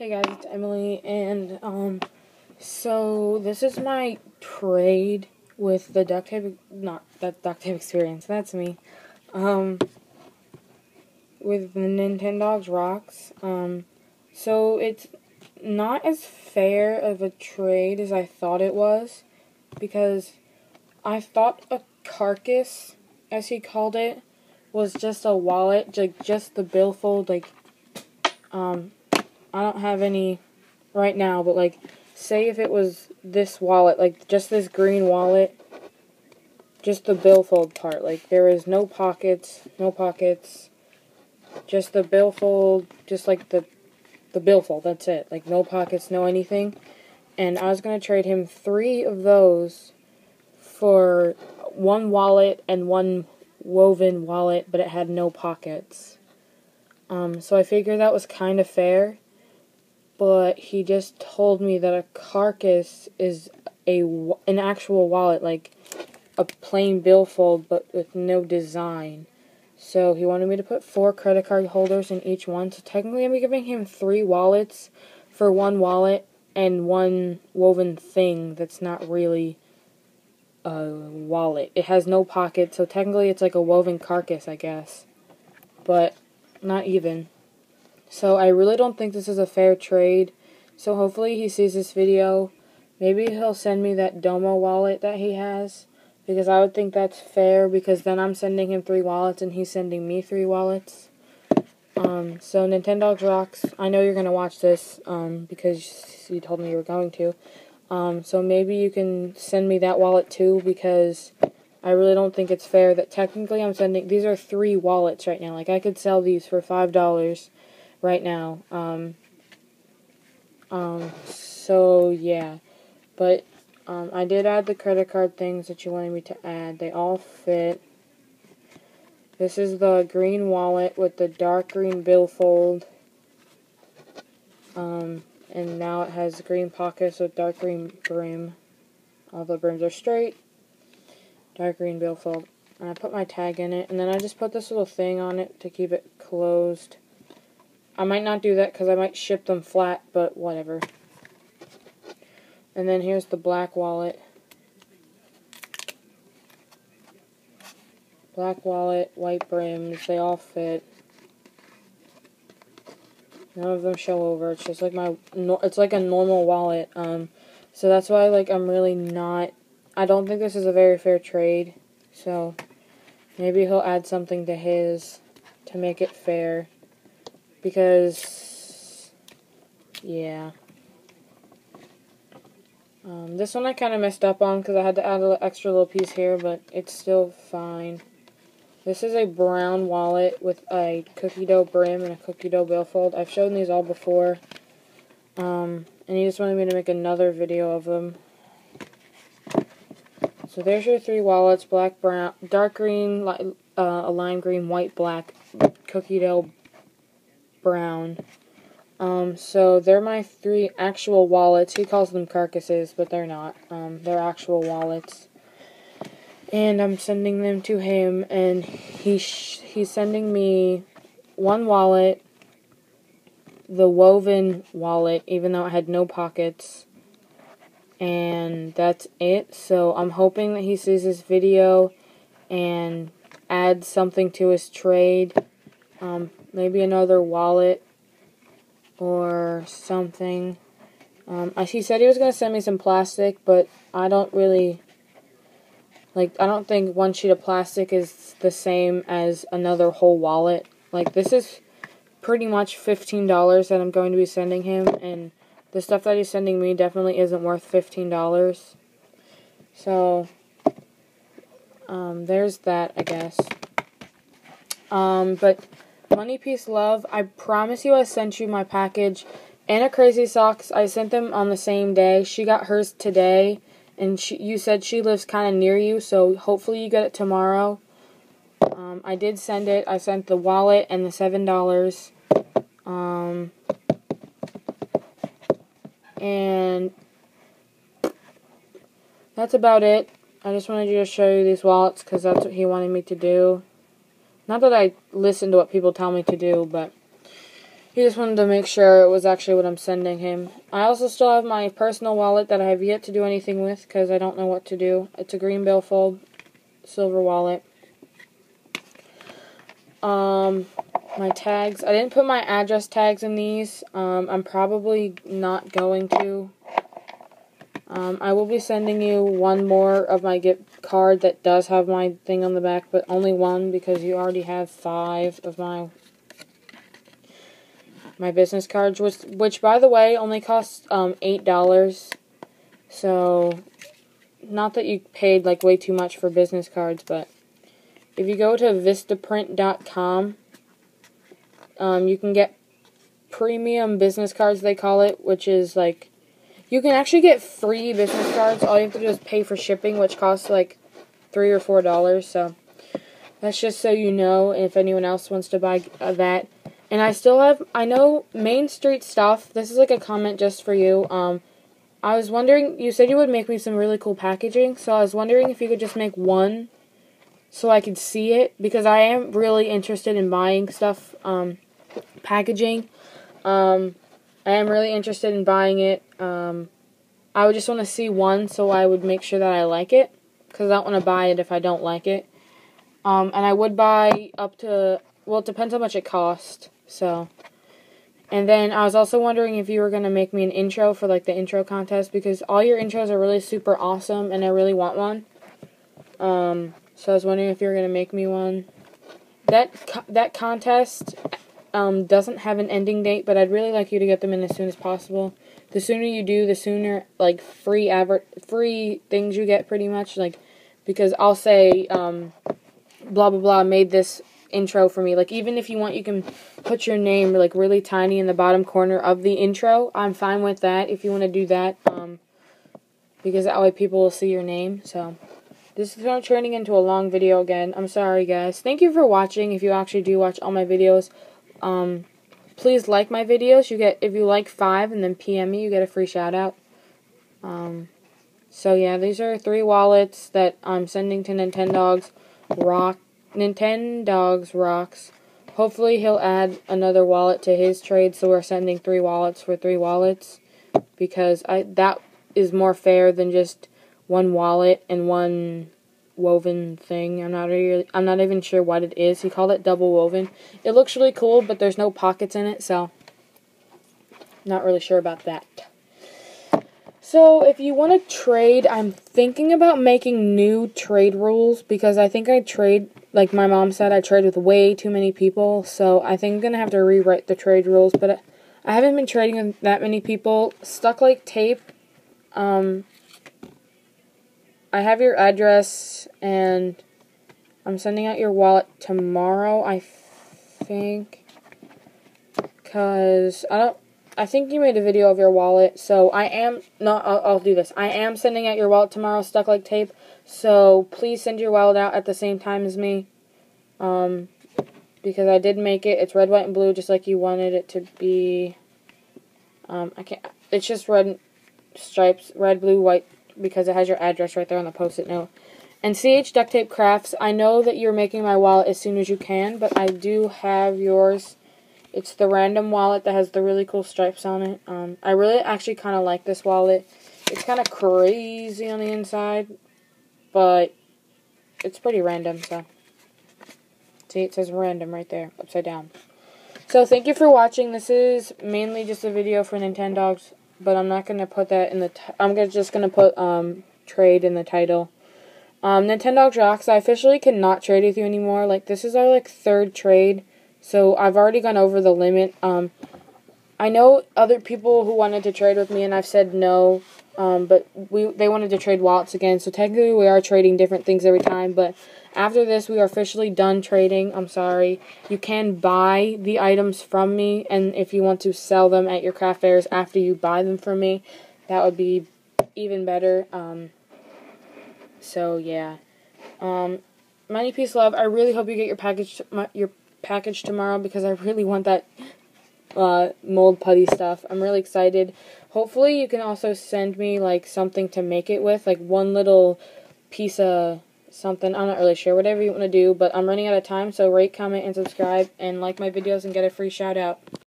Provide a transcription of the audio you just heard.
Hey guys, it's Emily, and um, so this is my trade with the duct tape, not that duct tape experience. That's me. Um, with the Nintendogs Rocks. Um, so it's not as fair of a trade as I thought it was, because I thought a carcass, as he called it, was just a wallet, like just the billfold, like um I don't have any right now, but like, say if it was this wallet, like just this green wallet, just the billfold part, like there is no pockets, no pockets, just the billfold, just like the the billfold, that's it. Like no pockets, no anything. And I was going to trade him three of those for one wallet and one woven wallet, but it had no pockets. Um, so I figured that was kind of fair but he just told me that a carcass is a an actual wallet, like a plain billfold, but with no design. So he wanted me to put four credit card holders in each one. So technically, I'm giving him three wallets for one wallet and one woven thing that's not really a wallet. It has no pocket, so technically it's like a woven carcass, I guess. But not even. So I really don't think this is a fair trade. So hopefully he sees this video. Maybe he'll send me that Domo wallet that he has. Because I would think that's fair because then I'm sending him three wallets and he's sending me three wallets. Um, so Nintendo Rocks, I know you're going to watch this um, because you told me you were going to. Um, so maybe you can send me that wallet too because I really don't think it's fair that technically I'm sending, these are three wallets right now. Like I could sell these for $5 right now. Um, um, so yeah, but um, I did add the credit card things that you wanted me to add. They all fit. This is the green wallet with the dark green billfold. Um, and now it has green pockets with dark green brim. All the brims are straight. Dark green billfold. And I put my tag in it. And then I just put this little thing on it to keep it closed. I might not do that because I might ship them flat, but whatever. And then here's the black wallet. Black wallet, white brims, they all fit. None of them show over. It's just like my, it's like a normal wallet. Um, so that's why like I'm really not. I don't think this is a very fair trade. So maybe he'll add something to his to make it fair because, yeah. Um, this one I kind of messed up on because I had to add an extra little piece here, but it's still fine. This is a brown wallet with a cookie dough brim and a cookie dough billfold. I've shown these all before. Um, and he just wanted me to make another video of them. So there's your three wallets, black, brown, dark green, uh, a lime green, white, black, cookie dough, brown. Um, so they're my three actual wallets. He calls them carcasses, but they're not. Um, they're actual wallets. And I'm sending them to him, and he he's sending me one wallet, the woven wallet, even though it had no pockets. And that's it. So I'm hoping that he sees this video and adds something to his trade. Um, maybe another wallet or something. Um, he said he was going to send me some plastic, but I don't really, like, I don't think one sheet of plastic is the same as another whole wallet. Like, this is pretty much $15 that I'm going to be sending him, and the stuff that he's sending me definitely isn't worth $15. So, um, there's that, I guess. Um, but Money, Peace, Love. I promise you I sent you my package. Anna Crazy Socks, I sent them on the same day. She got hers today, and she, you said she lives kind of near you, so hopefully you get it tomorrow. Um, I did send it. I sent the wallet and the $7. Um, and that's about it. I just wanted to show you these wallets because that's what he wanted me to do. Not that I listen to what people tell me to do, but he just wanted to make sure it was actually what I'm sending him. I also still have my personal wallet that I have yet to do anything with because I don't know what to do. It's a green billfold silver wallet. Um, my tags. I didn't put my address tags in these. Um, I'm probably not going to. Um, I will be sending you one more of my gift card that does have my thing on the back, but only one because you already have five of my my business cards, which, which by the way, only cost um, $8. So, not that you paid like way too much for business cards, but if you go to vistaprint.com, um, you can get premium business cards, they call it, which is like, you can actually get free business cards. All you have to do is pay for shipping, which costs like 3 or $4. So, that's just so you know if anyone else wants to buy that. And I still have, I know Main Street stuff. This is like a comment just for you. Um, I was wondering, you said you would make me some really cool packaging, so I was wondering if you could just make one so I could see it because I am really interested in buying stuff, um, packaging. Um, I am really interested in buying it. Um, I would just want to see one so I would make sure that I like it because I don't want to buy it if I don't like it. Um, and I would buy up to, well, it depends how much it costs. So, and then I was also wondering if you were going to make me an intro for like the intro contest because all your intros are really super awesome and I really want one. Um, so I was wondering if you were going to make me one. That co that contest um, doesn't have an ending date, but I'd really like you to get them in as soon as possible. The sooner you do, the sooner like free advert free things you get pretty much like because I'll say um, blah blah blah made this intro for me. Like even if you want, you can put your name like really tiny in the bottom corner of the intro. I'm fine with that if you want to do that. Um, because that way people will see your name. So this is turning into a long video again. I'm sorry guys. Thank you for watching. If you actually do watch all my videos, um, please like my videos. You get if you like five and then PM me, you get a free shout out. Um, so yeah, these are three wallets that I'm sending to Nintendogs. Rock Nintendogs rocks. Hopefully he'll add another wallet to his trade, so we're sending three wallets for three wallets because I that is more fair than just one wallet and one woven thing. I'm not really, I'm not even sure what it is. He called it double woven. It looks really cool, but there's no pockets in it, so not really sure about that. So, if you want to trade, I'm thinking about making new trade rules because I think I trade, like my mom said, I trade with way too many people. So, I think I'm going to have to rewrite the trade rules. But I haven't been trading with that many people. Stuck like tape. Um, I have your address and I'm sending out your wallet tomorrow, I think. Because I don't I think you made a video of your wallet, so I am No, I'll, I'll, do this. I am sending out your wallet tomorrow, stuck like tape. So please send your wallet out at the same time as me, um, because I did make it. It's red, white, and blue, just like you wanted it to be. Um, I can't. It's just red stripes, red, blue, white, because it has your address right there on the post-it note. And CH Duct Tape Crafts, I know that you're making my wallet as soon as you can, but I do have yours it's the random wallet that has the really cool stripes on it. Um, I really actually kind of like this wallet. It's kind of crazy on the inside, but it's pretty random, so. See, it says random right there, upside down. So, thank you for watching. This is mainly just a video for Nintendogs, but I'm not going to put that in the... I'm gonna, just going to put um, trade in the title. Um, Nintendogs Rocks, I officially cannot trade with you anymore. Like, this is our, like, third trade. So I've already gone over the limit. Um, I know other people who wanted to trade with me, and I've said no. Um, but we they wanted to trade wallets again. So technically, we are trading different things every time. But after this, we are officially done trading. I'm sorry. You can buy the items from me, and if you want to sell them at your craft fairs after you buy them from me, that would be even better. Um, so yeah. Um, Money Peace Love. I really hope you get your package your package tomorrow because I really want that uh, mold putty stuff. I'm really excited. Hopefully you can also send me like something to make it with, like one little piece of something. I'm not really sure. Whatever you want to do, but I'm running out of time, so rate, comment, and subscribe, and like my videos and get a free shout out.